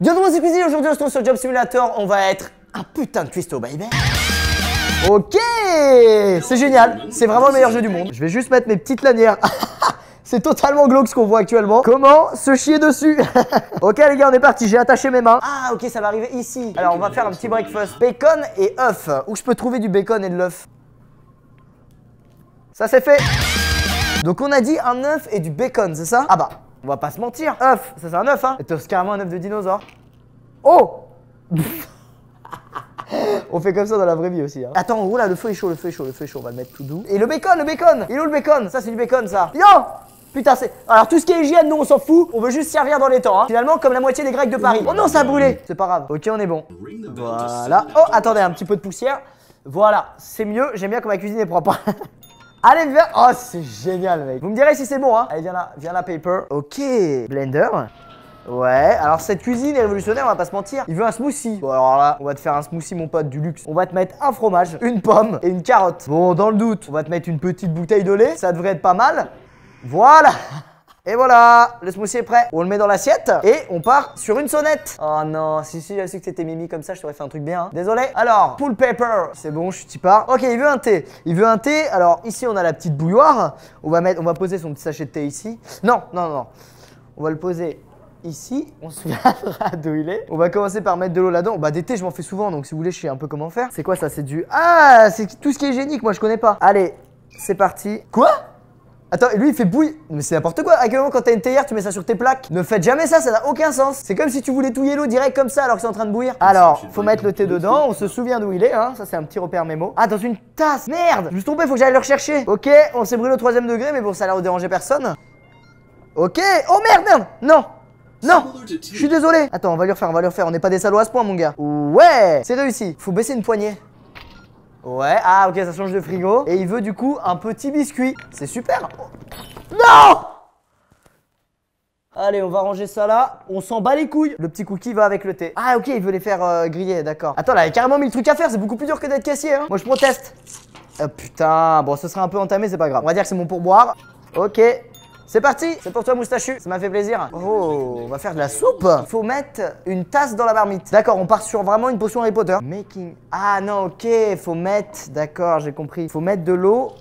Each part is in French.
Bienvenue dans cuisine, aujourd'hui on se retrouve sur Job Simulator, on va être un putain de cuistot baby Ok C'est génial, c'est vraiment le meilleur jeu du monde. Je vais juste mettre mes petites lanières. C'est totalement glauque ce qu'on voit actuellement. Comment se chier dessus? Ok les gars, on est parti. J'ai attaché mes mains. Ah ok, ça va arriver ici. Alors on va faire un petit breakfast. Bacon et œuf. Où je peux trouver du bacon et de l'œuf? Ça c'est fait. Donc on a dit un œuf et du bacon, c'est ça? Ah bah, on va pas se mentir. œuf, ça c'est un œuf hein. C'est carrément un œuf de dinosaure. Oh On fait comme ça dans la vraie vie aussi. Hein. Attends, oh là, le feu est chaud, le feu est chaud, le feu est chaud. On va le mettre tout doux. Et le bacon, le bacon Il est où le bacon? Ça, c'est du bacon, ça. Yo Putain, c'est. Alors, tout ce qui est hygiène, nous, on s'en fout. On veut juste servir dans les temps. Hein. Finalement, comme la moitié des Grecs de Paris. Oh non, ça a brûlé. C'est pas grave. Ok, on est bon. Voilà. Oh, attendez, un petit peu de poussière. Voilà, c'est mieux. J'aime bien quand ma cuisine est propre. Allez, viens. Oh, c'est génial, mec. Vous me direz si c'est bon, hein. Allez, viens là, viens là, paper. Ok. Blender. Ouais, alors cette cuisine est révolutionnaire, on va pas se mentir. Il veut un smoothie. Bon, alors là, on va te faire un smoothie, mon pote, du luxe. On va te mettre un fromage, une pomme et une carotte. Bon, dans le doute, on va te mettre une petite bouteille de lait. Ça devrait être pas mal. Voilà et voilà, le smoothie est prêt. On le met dans l'assiette et on part sur une sonnette. Oh non, si j'ai su que c'était Mimi comme ça, je t'aurais fait un truc bien. Hein. Désolé. Alors, pull pepper, c'est bon, je t'y pars. Ok, il veut un thé. Il veut un thé. Alors ici, on a la petite bouilloire. On va mettre, on va poser son petit sachet de thé ici. Non, non, non. On va le poser ici, on se souviendra d'où il est. On va commencer par mettre de l'eau là-dedans. Bah des thés, je m'en fais souvent, donc si vous voulez, je sais un peu comment faire. C'est quoi ça? C'est du... Ah, c'est tout ce qui est hygiénique, moi je connais pas. Allez, c'est parti. Quoi? Attends, lui il fait bouillir. Mais c'est n'importe quoi. À quel moment quand t'as une théière, tu mets ça sur tes plaques? Ne faites jamais ça, ça n'a aucun sens. C'est comme si tu voulais touiller l'eau direct comme ça alors que c'est en train de bouillir. Alors, faut mettre le thé dedans. On se souvient d'où il est, hein. Ça, c'est un petit repère mémo. Ah, dans une tasse. Merde Je me suis trompé, faut que j'aille le rechercher. Ok, on s'est brûlé au troisième degré, mais bon, ça a l'air de déranger personne. Ok. Oh merde, merde Non non Je suis désolé Attends, on va lui refaire, on va lui refaire. On n'est pas des salauds à ce point, mon gars. Ouais C'est réussi. Faut baisser une poignée. Ouais, ah ok, ça change de frigo. Et il veut du coup un petit biscuit. C'est super. Non Allez, on va ranger ça là. On s'en bat les couilles. Le petit cookie va avec le thé. Ah, ok, il veut les faire euh, griller, d'accord. Attends, là, il y a carrément mille trucs à faire. C'est beaucoup plus dur que d'être caissier. Hein. Moi, je proteste. Oh, putain, bon, ce sera un peu entamé, c'est pas grave. On va dire que c'est mon pourboire. Ok, c'est parti C'est pour toi moustachu, ça m'a fait plaisir. Oh, on va faire de la soupe Faut mettre une tasse dans la marmite. D'accord, on part sur vraiment une potion Harry Potter. Making... Ah non, ok, faut mettre... D'accord, j'ai compris. Faut mettre de l'eau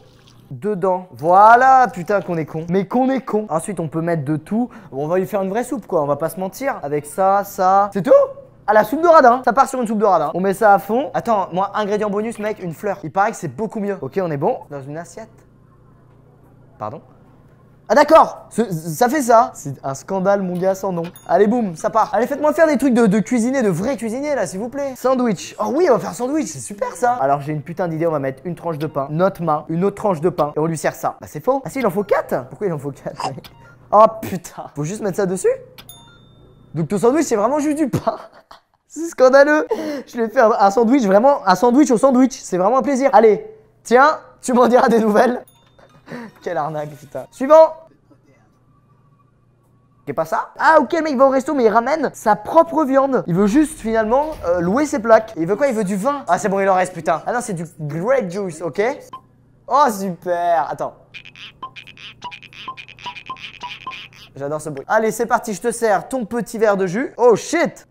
dedans. Voilà, putain qu'on est con. Mais qu'on est con. Ensuite, on peut mettre de tout. on va lui faire une vraie soupe, quoi. On va pas se mentir. Avec ça, ça... C'est tout? À la soupe de radin. Ça part sur une soupe de radin. On met ça à fond. Attends, moi, ingrédient bonus, mec, une fleur. Il paraît que c'est beaucoup mieux. Ok, on est bon. Dans une assiette. Pardon? Ah d'accord, ça fait ça. C'est un scandale mon gars sans nom. Allez boum, ça part. Allez faites-moi faire des trucs de, de cuisiner, de vrais cuisiniers là s'il vous plaît. Sandwich. Oh oui on va faire sandwich, c'est super ça. Alors j'ai une putain d'idée, on va mettre une tranche de pain, notre main, une autre tranche de pain et on lui sert ça. Bah c'est faux. Ah si il en faut 4 Pourquoi il en faut 4 Oh putain. Faut juste mettre ça dessus Donc ton sandwich c'est vraiment juste du pain. c'est scandaleux. Je vais faire un sandwich, vraiment un sandwich au sandwich. C'est vraiment un plaisir. Allez, tiens, tu m'en diras des nouvelles. Quelle arnaque, putain. Suivant. C'est pas ça. Ah ok le mec va au resto mais il ramène sa propre viande. Il veut juste finalement euh, louer ses plaques. Il veut quoi? Il veut du vin. Ah c'est bon il en reste putain. Ah non c'est du grape juice ok. Oh super. Attends. J'adore ce bruit. Allez c'est parti je te sers ton petit verre de jus. Oh shit.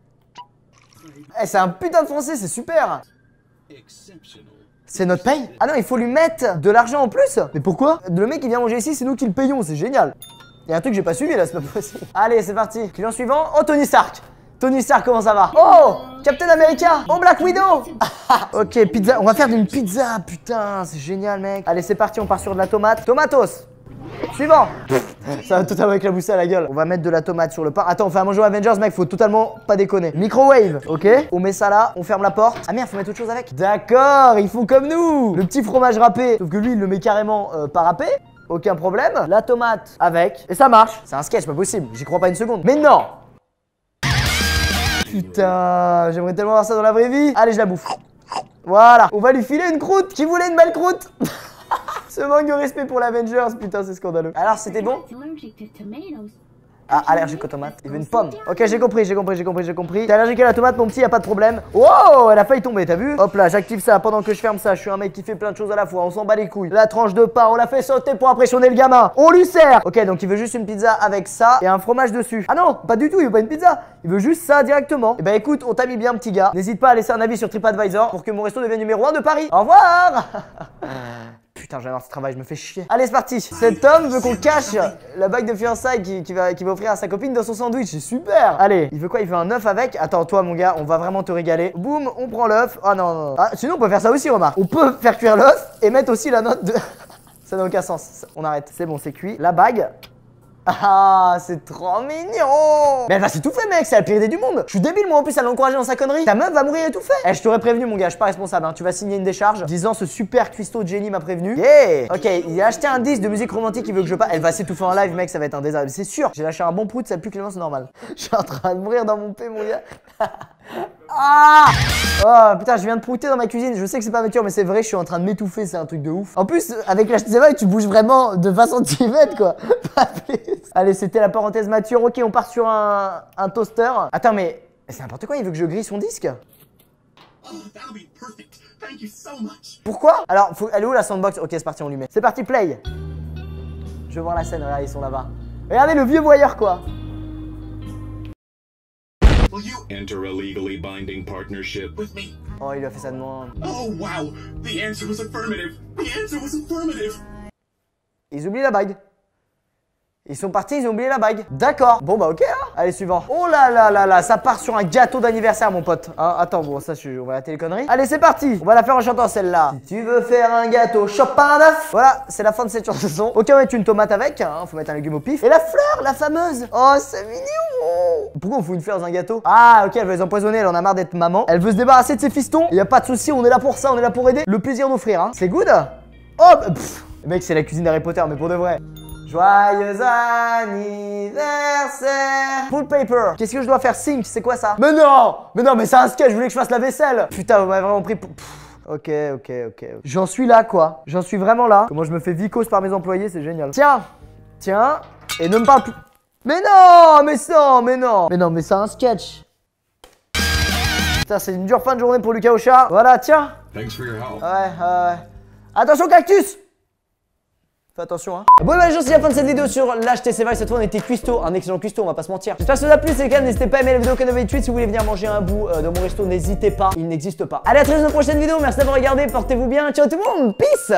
Eh c'est un putain de français c'est super c'est notre paye Ah non, il faut lui mettre de l'argent en plus Mais pourquoi? Le mec qui vient manger ici, c'est nous qui le payons, c'est génial Il y a un truc que j'ai pas suivi là, c'est pas possible. Allez, c'est parti. Client suivant. Oh, Tony Stark Tony Stark, comment ça va? Oh Captain America Oh, Black Widow Ok, pizza. On va faire d'une pizza, putain, c'est génial, mec. Allez, c'est parti, on part sur de la tomate. Tomatos Suivant Ça va totalement éclabousser à la gueule. On va mettre de la tomate sur le pain. Attends, on fait un manger Avengers, mec, faut totalement pas déconner. Microwave, ok? On met ça là, on ferme la porte. Ah merde, faut mettre autre chose avec. D'accord, ils font comme nous Le petit fromage râpé. Sauf que lui, il le met carrément euh, pas râpé. Aucun problème. La tomate avec. Et ça marche. C'est un sketch, pas possible. J'y crois pas une seconde. Mais non Putain, j'aimerais tellement voir ça dans la vraie vie. Allez, je la bouffe. Voilà. On va lui filer une croûte. Qui voulait une belle croûte? Ce manque de respect pour l'Avengers, putain, c'est scandaleux. Alors, c'était bon? Ah, allergique aux tomates. Il veut une pomme. Ok, j'ai compris, j'ai compris, j'ai compris, j'ai compris. T'es allergique à la tomate, mon petit, y a pas de problème. Wow, elle a failli tomber, t'as vu? Hop là, j'active ça pendant que je ferme ça. Je suis un mec qui fait plein de choses à la fois. On s'en bat les couilles. La tranche de pain, on l'a fait sauter pour impressionner le gamin. On lui sert. Ok, donc il veut juste une pizza avec ça et un fromage dessus. Ah non, pas du tout, il veut pas une pizza. Il veut juste ça directement. Et eh bah ben, écoute, on t'a mis bien, petit gars. N'hésite pas à laisser un avis sur TripAdvisor pour que mon resto devienne numéro 1 de Paris. Au revoir Putain, j'ai ce travail, je me fais chier. Allez, c'est parti. Cet homme veut qu'on cache la bague de fiançailles qui, va, qui va offrir à sa copine dans son sandwich. C'est super. Allez, il veut quoi? Il veut un œuf avec? Attends, toi, mon gars, on va vraiment te régaler. Boum, on prend l'œuf. Ah non, non, non. Ah, sinon, on peut faire ça aussi, remarque. On peut faire cuire l'œuf et mettre aussi la note de. ça n'a aucun sens. On arrête. C'est bon, c'est cuit. La bague. Ah, c'est trop mignon Mais elle va s'étouffer, mec, c'est la pire idée du monde Je suis débile, moi, en plus, elle l'a encouragé dans sa connerie Ta meuf va mourir étouffée Eh, je t'aurais prévenu, mon gars, je suis pas responsable, hein. Tu vas signer une décharge disant ce super cuistot de génie m'a prévenu. Yeah Ok, il a acheté un disque de musique romantique, il veut que je pas. Elle va s'étouffer en live, mec, ça va être un désastre. C'est sûr, j'ai lâché un bon prout, ça plus Clément, c'est normal. Je suis en train de mourir dans mon paix, mon gars. Ah Oh putain, je viens de prouter dans ma cuisine. Je sais que c'est pas mature, mais c'est vrai, je suis en train de m'étouffer. C'est un truc de ouf. En plus, avec l'HTC tu bouges vraiment de 20 cm quoi. Pas plus. Allez, c'était la parenthèse mature. Ok, on part sur un, un toaster. Attends, mais c'est n'importe quoi. Il veut que je grille son disque oh, Pourquoi? Alors, faut... elle est où la sandbox? Ok, c'est parti, on lui met. C'est parti, play. Je veux voir la scène. Regarde, ils sont là-bas. Regardez le vieux voyeur quoi. Will you enter a legally binding partnership with me? Oh, il a fait sa demande. Oh wow, the answer was affirmative. The answer was affirmative. Ils oublient la bague. Ils sont partis, ils ont oublié la bague. D'accord. Bon bah ok. Hein. Allez, suivant. Oh là là là là, ça part sur un gâteau d'anniversaire, mon pote. Hein, attends, bon, ça, je, on va la téléconnerie. Allez, c'est parti. On va la faire en chantant celle-là. Si tu veux faire un gâteau, chope un œuf. Voilà, c'est la fin de cette chanson. Ok, on va mettre une tomate avec. Hein, faut mettre un légume au pif. Et la fleur, la fameuse. Oh, c'est mignon. Pourquoi on fout une fleur dans un gâteau? Ah, ok, elle veut les empoisonner. Elle en a marre d'être maman. Elle veut se débarrasser de ses fistons. Y a pas de souci, on est là pour ça, on est là pour aider. Le plaisir d'offrir. Hein. C'est good? Oh, pff. Mec, c'est la cuisine d'Harry Potter, mais pour de vrai. Joyeux anniversaire Full paper Qu'est-ce que je dois faire Sync, c'est quoi ça? Mais non Mais non, mais c'est un sketch, je voulais que je fasse la vaisselle Putain, vous m'avez vraiment pris pour... Ok, ok, ok. J'en suis là, quoi. J'en suis vraiment là. Comment je me fais vicose par mes employés, c'est génial. Tiens Tiens Et ne me parle plus... Mais non Mais non Mais non Mais non, mais c'est un sketch Putain, c'est une dure fin de journée pour Lucas Ocha. Voilà, tiens Thanks for your help. Ouais, ouais. Attention, cactus Fais attention hein. Bon bah les gens c'est la fin de cette vidéo sur l'HTC Vive Cette fois on était cuistot, un excellent cuistot on va pas se mentir. J'espère que ça vous a plu, c'est le cas, n'hésitez pas à aimer la vidéo vous tweet Si vous voulez venir manger un bout euh, de mon resto, n'hésitez pas, il n'existe pas. Allez à très dans une prochaine vidéo, merci d'avoir regardé, portez-vous bien, ciao tout le monde, peace